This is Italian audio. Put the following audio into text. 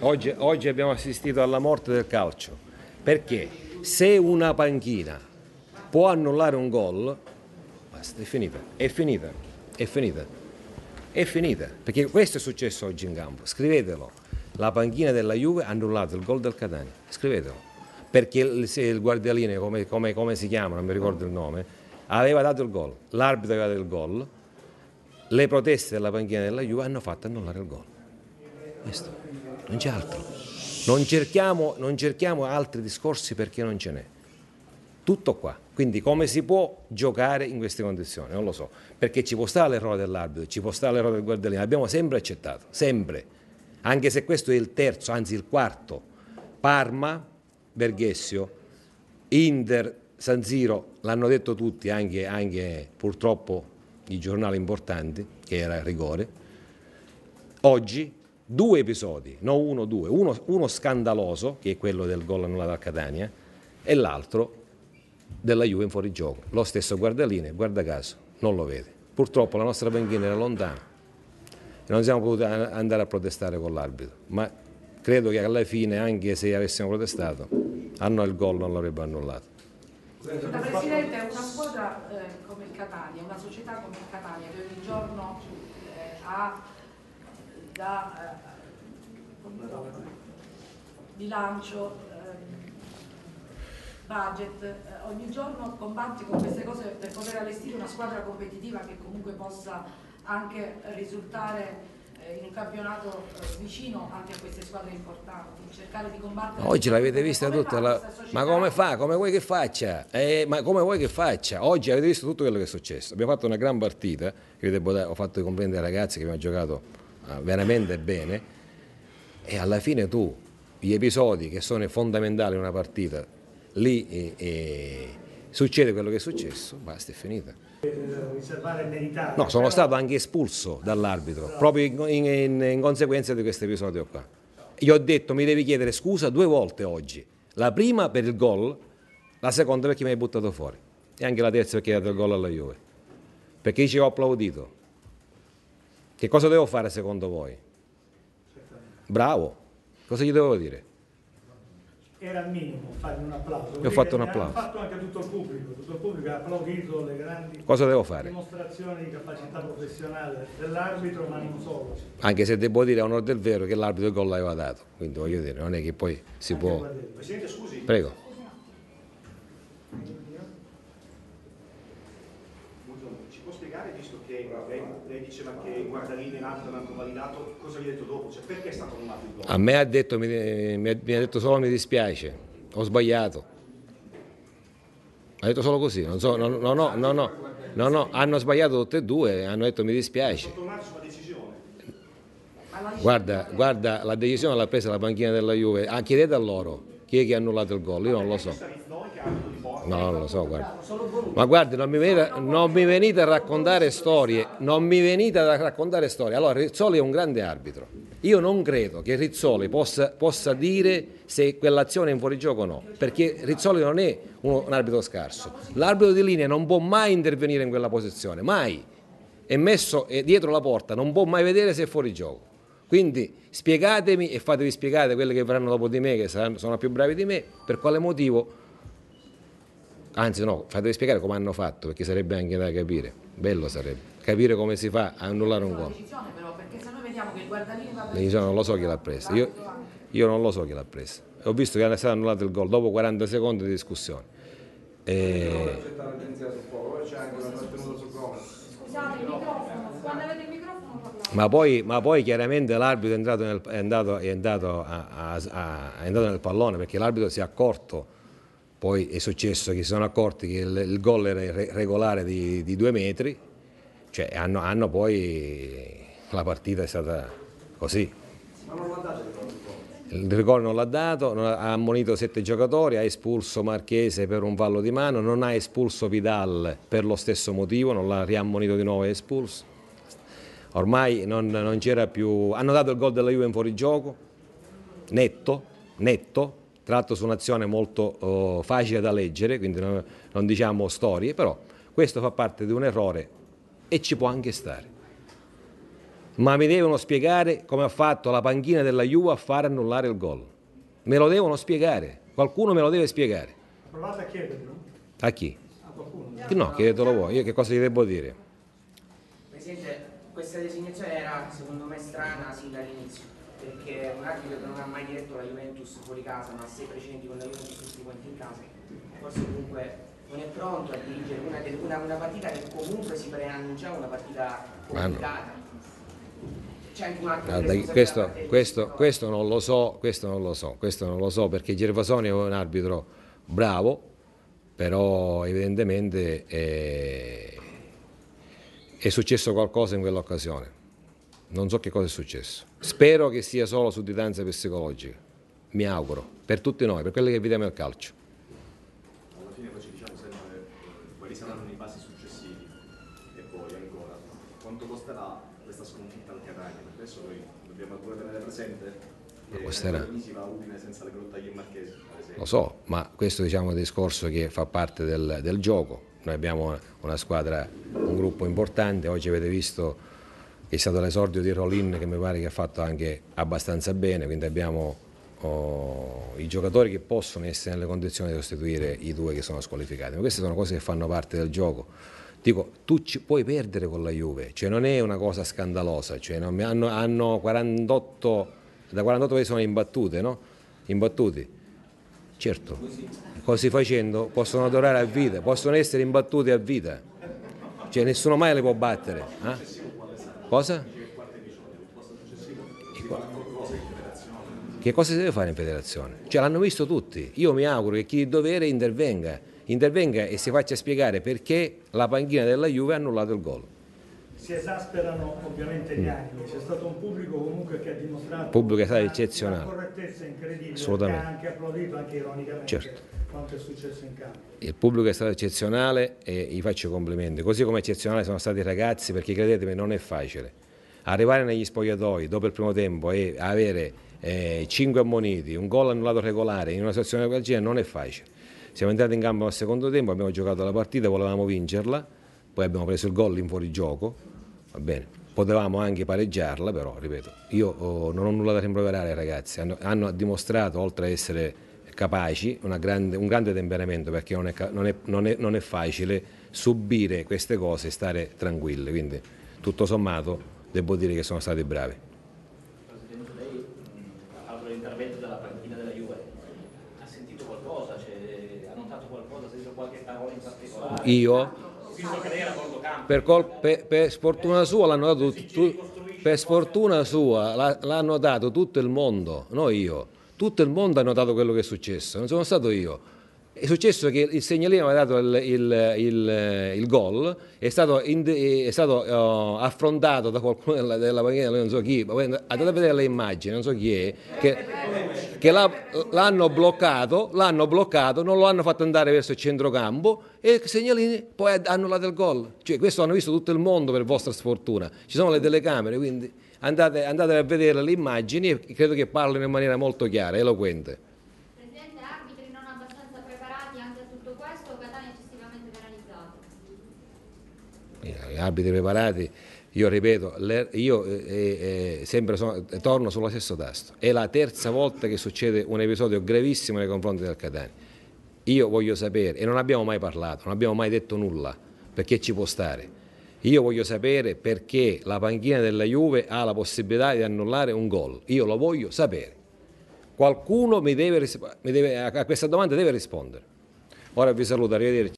Oggi, oggi abbiamo assistito alla morte del calcio, perché? Se una panchina può annullare un gol, basta, è finita, è finita, è finita, è finita, perché questo è successo oggi in campo, scrivetelo, la panchina della Juve ha annullato il gol del Catania, scrivetelo, perché il, il guardialine, come, come, come si chiama, non mi ricordo il nome, aveva dato il gol, l'arbitro aveva dato il gol, le proteste della panchina della Juve hanno fatto annullare il gol. Questo, non c'è altro. Non cerchiamo, non cerchiamo altri discorsi perché non ce n'è. Tutto qua. Quindi come si può giocare in queste condizioni? Non lo so. Perché ci può stare l'errore dell'arbitro, ci può stare l'errore del guardiolino. Abbiamo sempre accettato, sempre. Anche se questo è il terzo, anzi il quarto. Parma, Berghessio, Inter, San Siro, l'hanno detto tutti, anche, anche purtroppo i giornali importanti, che era rigore. Oggi due episodi, non uno, due, uno, uno scandaloso, che è quello del gol annullato a Catania, e l'altro della Juve in fuorigioco. Lo stesso guardaline, guarda caso, non lo vede. Purtroppo la nostra panchina era lontana e non siamo potuti andare a protestare con l'arbitro, ma credo che alla fine, anche se avessimo protestato, a noi il gol non l'avrebbe annullato. Da Presidente, una squadra eh, come il Catania, una società come il Catania che ogni giorno eh, ha da eh, bilancio, ehm, budget, eh, ogni giorno combatti con queste cose per poter allestire una squadra competitiva che comunque possa anche risultare eh, in un campionato eh, vicino anche a queste squadre importanti, cercare di combattere. Oggi l'avete vista tutta, la... ma come fa? Come vuoi che faccia? Eh, ma come vuoi che faccia? Oggi avete visto tutto quello che è successo. Abbiamo fatto una gran partita, ho fatto comprendere ai ragazzi che abbiamo giocato veramente bene e alla fine tu, gli episodi che sono fondamentali in una partita, lì e, e succede quello che è successo, basta, è finita. No, sono stato anche espulso dall'arbitro, proprio in, in, in, conseguenza di questo episodio qua. Gli ho detto mi devi chiedere scusa due volte oggi, la prima per il gol, la seconda perché mi hai buttato fuori e anche la terza perché hai dato il gol alla Juve, perché ci ho applaudito. Che cosa devo fare secondo voi? Bravo, cosa gli devo dire? era il minimo fare un applauso. Io ho fatto un applauso. Ha fatto anche tutto il pubblico, tutto il pubblico ha applaudito le grandi Cosa devo fare? dimostrazioni di capacità professionale dell'arbitro, ma non solo. Anche se devo dire a onore del vero che l'arbitro il gol l'aveva dato, quindi voglio dire, non è che poi si Anche può... Presidente, scusi, Prego. buongiorno. ci può spiegare, visto che lei, lei diceva che guardalini in alto l'hanno convalidato, cosa gli ha detto dopo? Cioè, perché è stato annullato il gol? A me ha detto, mi, mi ha mi ha detto solo mi dispiace, ho sbagliato. Ha detto solo così, non so, no, no, no, no, no, no, no, hanno sbagliato tutte e due, hanno detto mi dispiace. Guarda, guarda, la decisione l'ha presa la panchina della Juve, ah, chiedete a loro chi è che ha annullato il gol, io non lo so. No, non lo so, guarda. Ma guardi, non mi, venite, non mi venite a raccontare storie, non mi venite a raccontare storie. Allora, Rizzoli è un grande arbitro. Io non credo che Rizzoli possa, possa dire se quell'azione è in fuorigioco o no, perché Rizzoli non è uno- un arbitro scarso. L'arbitro di linea non può mai intervenire in quella posizione, mai. È messo dietro la porta, non può mai vedere se è fuori gioco. Quindi spiegatemi e fatevi spiegare quelli che verranno dopo di me, che saranno, sono più bravi di me, per quale motivo Anzi no, fatevi spiegare come hanno fatto, perché sarebbe anche da capire. Bello sarebbe. Capire come si fa a annullare un gol. decisione però, perché se noi vediamo che il va non lo so chi l'ha presa. Io, io non lo so chi l'ha presa. Ho visto che è stato annullato il gol dopo 40 secondi di discussione. E... Scusate il microfono, quando avete il microfono parlate. Ma, poi, ma poi chiaramente l'arbitro è entrato nel, è andato, è andato a- a- a- è entrato nel pallone perché l'arbitro si è accorto, poi è successo che si sono accorti che il, il gol era re- regolare di, di due metri, cioè hanno, hanno poi la partita è stata così. Il rigore non l'ha dato, non ha ha ammonito sette giocatori, ha espulso Marchese per un fallo di mano, non ha espulso Vidal per lo stesso motivo, non l'ha riammonito di nuovo e espulso. Ormai non, non c'era più... Hanno dato il gol della Juve in fuorigioco, netto, netto, tratto su un'azione molto oh, facile da leggere, quindi non, non diciamo storie, però questo fa parte di un errore e ci può anche stare. Ma mi devono spiegare come ha fatto la panchina della Juve a fare annullare il gol. Me lo devono spiegare. Qualcuno me lo deve spiegare. Provate a chiederlo A chi? a qualcuno. No, chiedetelo voi. Io che cosa gli devo dire? Presidente, questa designazione era secondo me strana sin dall'inizio, perché un arbitro che non ha mai diretto la Juventus fuori casa, ma sei precedenti con la Juventus tutti quanti in casa, forse comunque non è pronto a dirigere una, una- una partita che comunque si preannuncia una partita no. complicata. Guarda, questo, questo, questo non lo so, questo non lo so, questo non lo so perché Gervasoni è un arbitro bravo, però evidentemente è, è successo qualcosa in quell'occasione. Non so che cosa è successo. Spero che sia solo sudditanza psicologica. Mi auguro, per tutti noi, per quelli che vediamo il calcio. Alla fine poi ci diciamo sempre eh, quali saranno i passi successivi e poi ancora quanto costerà questa sconfitta al Catania? Perché adesso noi dobbiamo pure tenere presente Ma costerà. Lo so, ma questo diciamo, è un discorso che fa parte del, del gioco. Noi abbiamo una squadra, un gruppo importante, oggi avete visto è stato l'esordio di Rolin che mi pare che ha fatto anche abbastanza bene, quindi abbiamo oh, i giocatori che possono essere nelle condizioni di sostituire i due che sono squalificati. Ma queste sono cose che fanno parte del gioco. Dico, tu ci puoi perdere con la Juve, cioè non è una cosa scandalosa, cioè hanno, hanno 48, da 48 paesi sono imbattute, no? Imbattuti. Certo, così facendo possono durare a vita, possono essere imbattuti a vita, cioè nessuno mai le può battere. eh? Cosa? Che cosa si deve fare in federazione? Cioè l'hanno visto tutti, io mi auguro che chi di dovere intervenga, intervenga e si faccia spiegare perché la panchina della Juve ha annullato il gol. Si esasperano ovviamente gli animi, c'è stato un pubblico comunque che ha dimostrato. Pubblico che è stato una- eccezionale. una correttezza incredibile, Assolutamente. che ha anche applaudito anche ironicamente Certo. Quanto è successo in campo. Il pubblico è stato eccezionale e gli faccio complimenti, così come eccezionali sono stati i ragazzi perché credetemi non è facile. Arrivare negli spogliatoi dopo il primo tempo e avere 5 ammoniti, un gol annullato regolare in una situazione del genere non è facile. Siamo entrati in campo al secondo tempo, abbiamo giocato la partita, volevamo vincerla, poi abbiamo preso il gol in fuorigioco, va bene. Potevamo anche pareggiarla, però, ripeto, io oh, non ho nulla da rimproverare ai ragazzi, hanno, hanno dimostrato, oltre a essere capaci, una grande- un grande temperamento, perché non è, non è- non è- non è facile subire queste cose e stare tranquilli, quindi tutto sommato devo dire che sono stati bravi. Presidente, lei mh, parla dell'intervento della panchina della Juve. Ha sentito qualcosa? Cioè, ha notato qualcosa? Ha sentito qualche parola in particolare? Io, per, col- per- per sfortuna sua, l'hanno dato tu- per sfortuna sua la- l'ha notato tutto il mondo, non io. Tutto il mondo ha notato quello che è successo, non sono stato io. È successo che il segnalino aveva dato il, il- il- il gol, è stato, ind- è stato, eh, affrontato da qualcuno della, della panchina, non so chi, andate a vedere le immagini, non so chi è, che, che l'ha- l'hanno bloccato, l'hanno bloccato, non lo hanno fatto andare verso il centrocampo e il segnalini poi ha annullato il gol. Cioè, questo hanno visto tutto il mondo per vostra sfortuna. Ci sono le telecamere, quindi andate, andate a vedere le immagini e credo che parlino in maniera molto chiara, eloquente. Presidente, arbitri non abbastanza preparati anche a tutto questo, Catania eccessivamente penalizzato. gli arbitri preparati, io ripeto, io eh, eh, sempre sono- torno sullo stesso tasto. È la terza volta che succede un episodio gravissimo nei confronti del Catania. Io voglio sapere, e non abbiamo mai parlato, non abbiamo mai detto nulla, perché ci può stare. Io voglio sapere perché la panchina della Juve ha la possibilità di annullare un gol. Io lo voglio sapere. Qualcuno mi deve, mi deve- a questa domanda deve rispondere. Ora vi saluto, arrivederci.